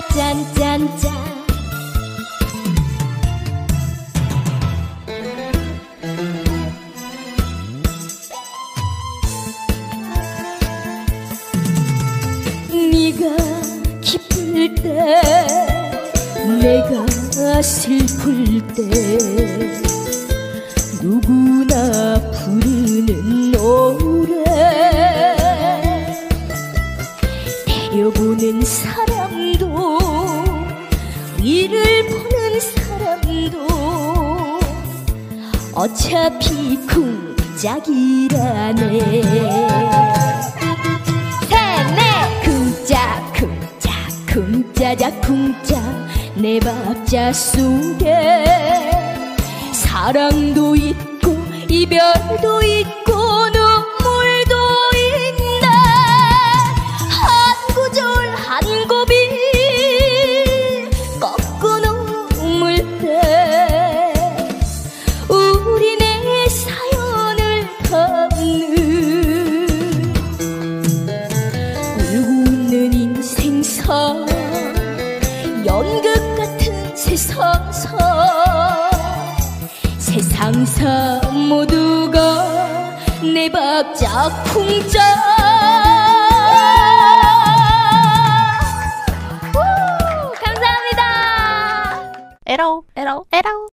짠짠짠. 네가 기쁠 때 내가 슬플 때 누구나 부르는 노래 내려보는 사람도 위를 보는 사람도 어차피 쿵짝이라네. 셋넷! 쿵짝 쿵짝 쿵짜자 쿵짝 내 박자 속에 사랑도 있고 이별도 있고 연극 같은 세상사 세상사 모두가 내 박자 풍자. 감사합니다. 에러 에러 에러